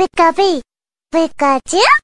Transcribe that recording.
Pick a bee. Pick a chip.